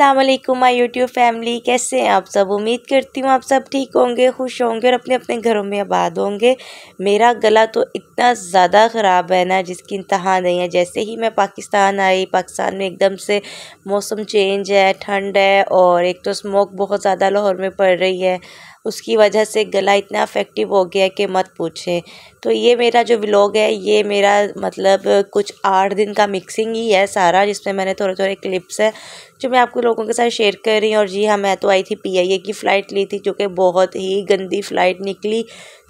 अस्सलाम my YouTube family कैसे हैं आप सब? उम्मीद करती हूँ आप सब ठीक होंगे, खुश होंगे और अपने अपने घरों में आबाद होंगे। मेरा गला तो इतना ज़्यादा ख़राब है ना, जिसकी इंतहा नहीं है। जैसे ही मैं पाकिस्तान आई, पाकिस्तान में एकदम से मौसम चेंज है, ठंड है और एक तो स्मोक बहुत ज़्यादा लाहौर में पड़ रही है। उसकी वजह से गला इतना अफेक्टिव हो गया कि मत पूछें। तो ये मेरा जो व्लॉग है, ये मेरा मतलब कुछ आठ दिन का मिक्सिंग ही है सारा, जिसमें मैंने थोड़े थोड़े क्लिप्स है, जो मैं आपको लोगों के साथ शेयर कर रही हूँ। और जी हाँ मैं तो आई थी पी आई ए की फ़्लाइट ली थी, जो कि बहुत ही गंदी फ़्लाइट निकली।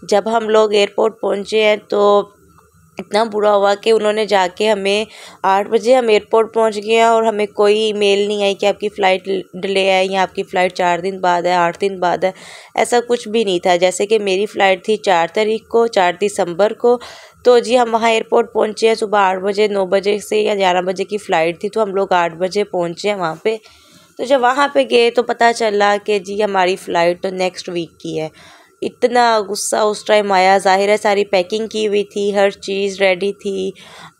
जब हम लोग एयरपोर्ट पहुँचे हैं तो इतना बुरा हुआ कि उन्होंने जाके हमें आठ बजे हम एयरपोर्ट पहुँच गए हैं और हमें कोई ईमेल नहीं आई कि आपकी फ़्लाइट डिले है या आपकी फ़्लाइट चार दिन बाद है, आठ दिन बाद है। ऐसा कुछ भी नहीं था। जैसे कि मेरी फ़्लाइट थी चार तारीख को, चार दिसंबर को। तो जी, हम वहाँ एयरपोर्ट पहुँचे हैं सुबह आठ बजे, नौ बजे से या ग्यारह बजे की फ़्लाइट थी तो हम लोग आठ बजे पहुँचे हैं वहाँ पर तो जब वहाँ पर गए तो पता चला कि जी, हमारी फ़्लाइट तो नेक्स्ट वीक की है। इतना गुस्सा उस टाइम आया। ज़ाहिर है सारी पैकिंग की हुई थी, हर चीज़ रेडी थी।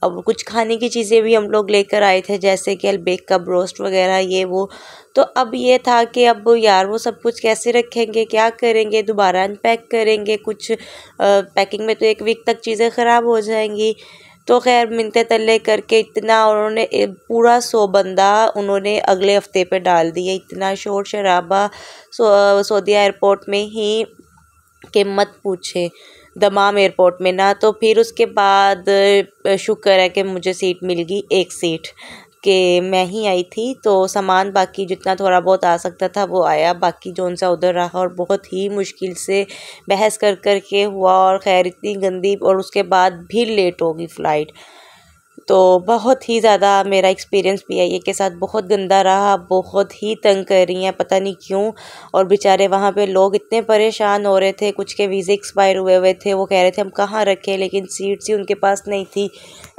अब कुछ खाने की चीज़ें भी हम लोग लेकर आए थे, जैसे कि अलबेक का ब्रोस्ट वगैरह, ये, वो। तो अब ये था कि अब यार वो सब कुछ कैसे रखेंगे, क्या करेंगे? दोबारा अनपैक करेंगे, कुछ पैकिंग में तो एक वीक तक चीज़ें ख़राब हो जाएँगी। तो खैर मिनते तले करके इतना उन्होंने पूरा सौ बंदा उन्होंने अगले हफ़्ते पे डाल दिया। इतना शोर शराबा सो सऊदी एयरपोर्ट में ही के मत पूछे दमाम एयरपोर्ट में। ना तो फिर उसके बाद शुक्र है कि मुझे सीट मिल गई, एक सीट, कि मैं ही आई थी। तो सामान बाकी जितना थोड़ा बहुत आ सकता था वो आया। बाकी जो सा उधर रहा और बहुत ही मुश्किल से बहस कर कर के हुआ और खैर इतनी गंदी और उसके बाद भी लेट होगी फ़्लाइट। तो बहुत ही ज़्यादा मेरा एक्सपीरियंस पी आई ए के साथ बहुत गंदा रहा, बहुत ही तंग कर रही हैं, पता नहीं क्यों। और बेचारे वहाँ पे लोग इतने परेशान हो रहे थे, कुछ के वीज़े एक्सपायर हुए हुए थे, वो कह रहे थे, हम कहाँ रखें? लेकिन सीट्स ही उनके पास नहीं थी।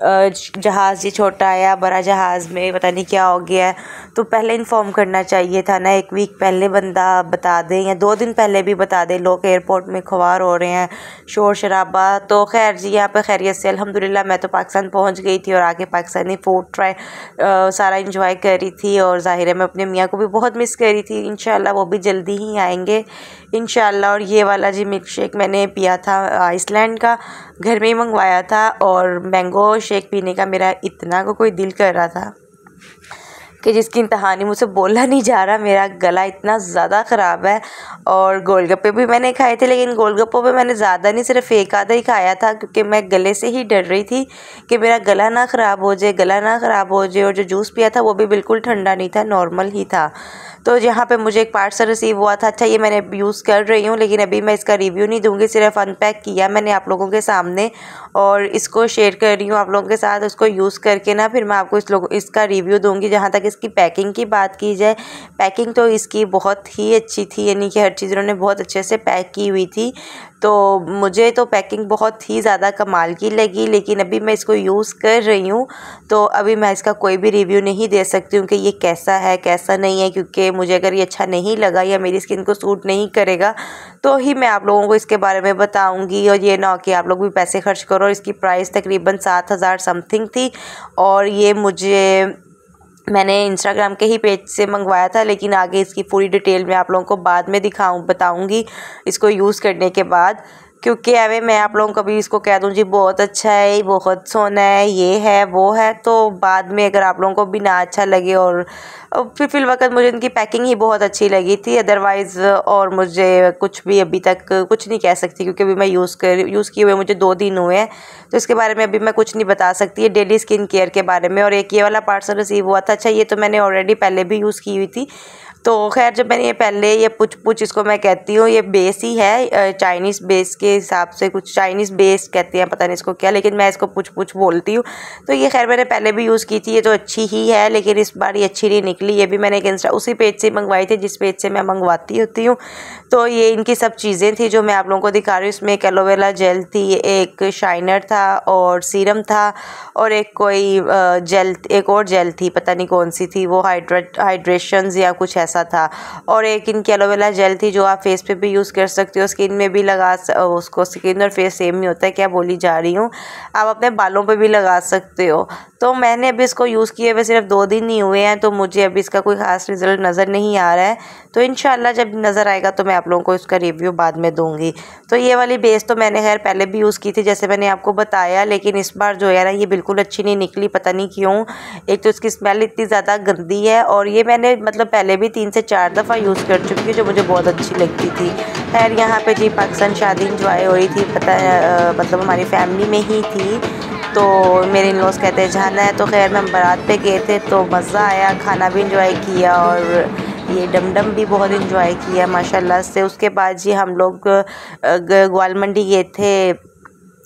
जहाज़ ही छोटा आया, बड़ा जहाज़ में, पता नहीं क्या हो गया। है तो पहले इन्फॉर्म करना चाहिए था ना, एक वीक पहले बंदा बता दे या दो दिन पहले भी बता दे, लोग एयरपोर्ट में खुवार हो रहे हैं शोर शराबा तो खैर जी, यहाँ पर खैरियत से अलहमदिल्ला मैं तो पाकिस्तान पहुँच गई थी और आके पाकिस्तानी फ़ूड ट्राई सारा इंजॉय कर रही थी और ज़ाहिर है मैं अपने मियाँ को भी बहुत मिस कर रही थी। इन वो भी जल्दी ही आएँगे। इन और ये वाला जी मिल्क शेक मैंने पिया था आइसलैंड का, घर में ही मंगवाया था और मैंगो शेक पीने का मेरा इतना को कोई दिल कर रहा था। कि जिसकी इंतहानी मुझसे बोला नहीं जा रहा, मेरा गला इतना ज़्यादा ख़राब है। और गोलगप्पे भी मैंने खाए थे, लेकिन गोलगप्पों पे मैंने ज़्यादा नहीं, सिर्फ़ एक आधा ही खाया था, क्योंकि मैं गले से ही डर रही थी कि मेरा गला ना ख़राब हो जाए, गला ना ख़राब हो जाए। और जो जूस पिया था, वो भी बिल्कुल ठंडा नहीं था, नॉर्मल ही था। तो यहाँ पे मुझे एक पार्सल रिसीव हुआ था अच्छा ये मैंने यूज़ कर रही हूँ, लेकिन अभी मैं इसका रिव्यू नहीं दूँगी, सिर्फ़ अनपैक किया मैंने आप लोगों के सामने। और इसको शेयर कर रही हूँ आप लोगों के साथ, उसको यूज़ करके ना, फिर मैं आपको इस लोग, इसका रिव्यू दूँगी, जहाँ तक इसकी पैकिंग की बात की जाए, पैकिंग तो इसकी बहुत ही अच्छी थी, यानी कि हर चीज़ उन्होंने बहुत अच्छे से पैक की हुई थी। तो मुझे तो पैकिंग बहुत ही ज़्यादा कमाल की लगी, लेकिन अभी मैं इसको यूज़ कर रही हूँ तो अभी मैं इसका कोई भी रिव्यू नहीं दे सकती हूँ कि ये कैसा है, कैसा नहीं है, क्योंकि मुझे अगर ये अच्छा नहीं लगा या मेरी स्किन को सूट नहीं करेगा तो ही मैं आप लोगों को इसके बारे में बताऊँगी। और ये ना कि आप लोग भी पैसे खर्च करो और इसकी प्राइस तकरीबन सात हज़ार समथिंग थी, और ये मुझे मैंने इंस्टाग्राम के ही पेज से मंगवाया था, लेकिन आगे इसकी पूरी डिटेल मैं आप लोगों को बाद में दिखाऊँ, बताऊँगी इसको यूज़ करने के बाद। क्योंकि अवे मैं आप लोगों को भी इसको कह दूँ, जी बहुत अच्छा है बहुत सोना है, ये है, वो है तो बाद में अगर आप लोगों को भी ना अच्छा लगे और फिर फिल वक्त मुझे इनकी पैकिंग ही बहुत अच्छी लगी थी अदरवाइज़ और मुझे कुछ भी अभी तक कुछ नहीं कह सकती, क्योंकि अभी मैं यूज़ कर यूज़ किए हुए मुझे दो दिन हुए हैं तो इसके बारे में अभी मैं कुछ नहीं बता सकती है डेली स्किन केयर के बारे में, और एक ये वाला पार्सल रिसीव हुआ था अच्छा ये तो मैंने ऑलरेडी पहले भी यूज़ की हुई थी तो खैर, जब मैंने ये पहले ये पुछ पुछ इसको मैं कहती हूँ, ये बेस ही है चाइनीज़ बेस के हिसाब से कुछ चाइनीज़ बेस कहते हैं, पता नहीं इसको क्या, लेकिन मैं इसको पुछ पुछ बोलती हूँ। तो ये खैर, मैंने पहले भी यूज़ की थी, ये तो अच्छी ही है, लेकिन इस बार ये अच्छी नहीं निकली, ये भी मैंने एक इंस्टा उसी पेज से मंगवाई थी, जिस पेज से मैं मंगवाती होती हूँ। तो ये इनकी सब चीज़ें थी जो मैं आप लोगों को दिखा रही हूँ। इसमें एक एलोवेरा जेल थी, एक शाइनर था, और सीरम था, और एक कोई जेल एक और जेल थी, पता नहीं कौन सी थी, वो हाइड्रेट हाइड्रेशन या कुछ ऐसा ऐसा था। और एक इनकी एलोवेरा जेल थी जो आप फेस पे भी यूज़ कर सकते हो, स्किन में भी लगा उसको स्किन और फेस सेम ही होता है, क्या बोली जा रही हूँ। आप अपने बालों पे भी लगा सकते हो। तो मैंने अभी इसको यूज़ किए हुए सिर्फ़ दो दिन ही हुए हैं तो मुझे अभी इसका कोई ख़ास रिज़ल्ट नज़र नहीं आ रहा है। तो इन जब नज़र आएगा तो मैं आप लोगों को इसका रिव्यू बाद में दूँगी। तो ये वाली बेस तो मैंने खैर पहले भी यूज़ की थी, जैसे मैंने आपको बताया, लेकिन इस बार जो है ना, ये बिल्कुल अच्छी नहीं निकली, पता नहीं क्यों। एक तो इसकी स्मेल इतनी ज़्यादा गंदी है, और ये मैंने मतलब पहले भी तीन से चार दफ़ा यूज़ कर चुकी हूँ, जो मुझे बहुत अच्छी लगती थी। खैर, यहाँ पे जी पाकिस्तान शादी इंजॉय हो रही थी, पता है मतलब हमारी फैमिली में ही थी। तो मेरे इन लोग कहते हैं, जाना है। तो खैर हम बारात पे गए थे तो मज़ा आया, खाना भी इंजॉय किया और ये डमडम भी बहुत इंजॉय किया, माशाल्लाह से। उसके बाद जी हम लोग ग्वाल मंडी गए थे।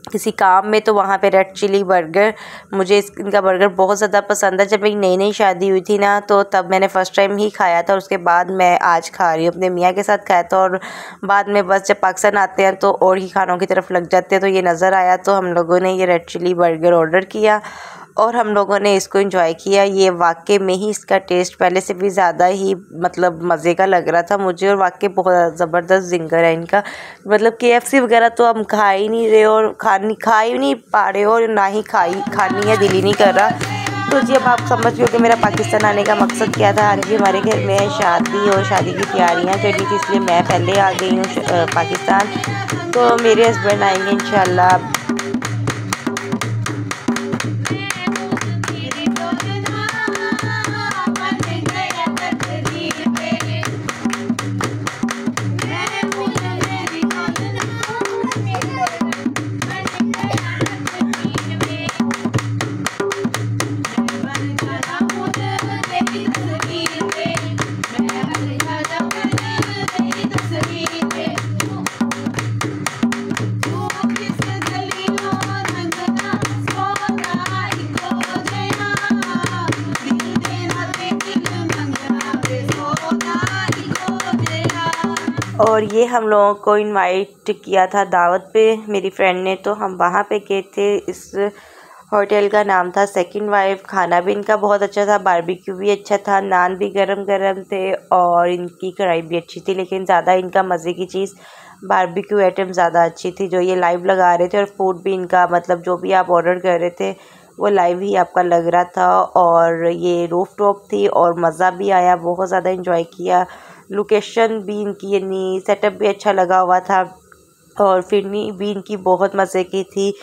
किसी काम में तो वहाँ पे रेड चिली बर्गर मुझे इस, इनका बर्गर बहुत ज़्यादा पसंद है। जब मेरी नई नई शादी हुई थी ना तो तब मैंने फ़र्स्ट टाइम ही खाया था और उसके बाद मैं आज खा रही हूँ। अपने मियाँ के साथ खाया था और बाद में बस जब पाकिस्तान आते हैं तो और ही खानों की तरफ़ लग जाते हैं। तो ये नज़र आया तो हम लोगों ने ये रेड चिली बर्गर ऑर्डर किया और हम लोगों ने इसको इंजॉय किया। ये वाकई में ही इसका टेस्ट पहले से भी ज़्यादा ही मतलब मज़े का लग रहा था मुझे और वाकई बहुत ज़बरदस्त जिंगर है इनका। मतलब के एफ़ वगैरह तो हम खा ही नहीं रहे और खानी खा ही नहीं पा रहे और ना ही खाई, खानी है दिल ही नहीं कर रहा। तो जी, अब आप समझ लो कि मेरा पाकिस्तान आने का मकसद क्या था। आज भी हमारे घर में शादी और शादी की तैयारियाँ करनी थी, इसलिए मैं पहले आ गई हूँ पाकिस्तान। तो मेरे हस्बैंड आएँगे इन और ये हम लोगों को इनवाइट किया था दावत पे, मेरी फ्रेंड ने तो हम वहाँ पे गए थे। इस होटल का नाम था सेकंड वाइफ खाना भी इनका बहुत अच्छा था बारबेक्यू भी अच्छा था, नान भी गरम गरम थे और इनकी कढ़ाई भी अच्छी थी, लेकिन ज़्यादा इनका मज़े की चीज़ बारबेक्यू आइटम ज़्यादा अच्छी थी, जो ये लाइव लगा रहे थे और फ़ूड भी इनका मतलब जो भी आप ऑर्डर कर रहे थे वो लाइव ही आपका लग रहा था और ये रूफ टॉप थी और मज़ा भी आया, बहुत ज़्यादा इंजॉय किया। लोकेशन भी इनकी यानी सेटअप भी अच्छा लगा हुआ था और फिरनी भी इनकी बहुत मज़े की थी।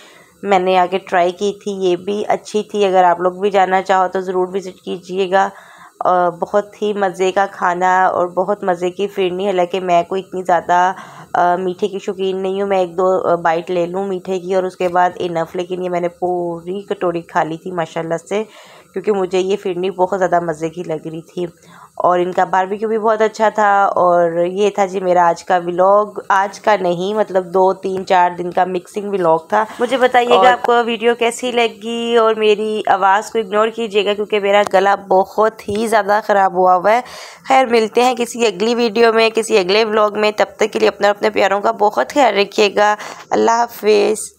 मैंने आगे ट्राई की थी, ये भी अच्छी थी। अगर आप लोग भी जाना चाहो तो ज़रूर विज़िट कीजिएगा। बहुत ही मज़े का खाना और बहुत मज़े की फिरनी हालाँकि मैं कोई इतनी ज़्यादा मीठे की शौकीन नहीं हूँ, मैं एक दो बाइट ले लूँ मीठे की और उसके बाद इनफ लेकिन ये मैंने पूरी कटोरी खा ली थी, माशाल्लाह से, क्योंकि मुझे ये फिरनी बहुत ज़्यादा मज़े की लग रही थी। और इनका बारबेक्यू भी बहुत अच्छा था और ये था जी मेरा आज का व्लॉग आज का नहीं मतलब दो तीन चार दिन का मिक्सिंग व्लॉग था। मुझे बताइएगा और... आपको वीडियो कैसी लगी और मेरी आवाज़ को इग्नोर कीजिएगा क्योंकि मेरा गला बहुत ही ज़्यादा ख़राब हुआ हुआ है। खैर मिलते हैं किसी अगली वीडियो में किसी अगले व्लॉग में। तब तक के लिए अपने अपने प्यारों का बहुत ख्याल रखिएगा। अल्लाह हाफिज़।